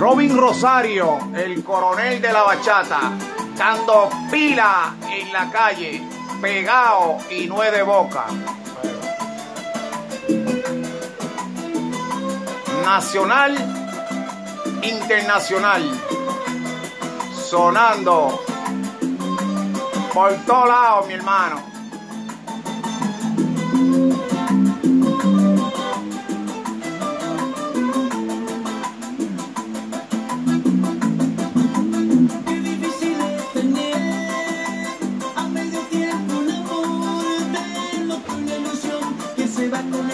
Robin Rosario, el coronel de la bachata, dando pila en la calle, pegado y nueve de boca. Nacional, internacional, sonando por todos lados, mi hermano. Se va con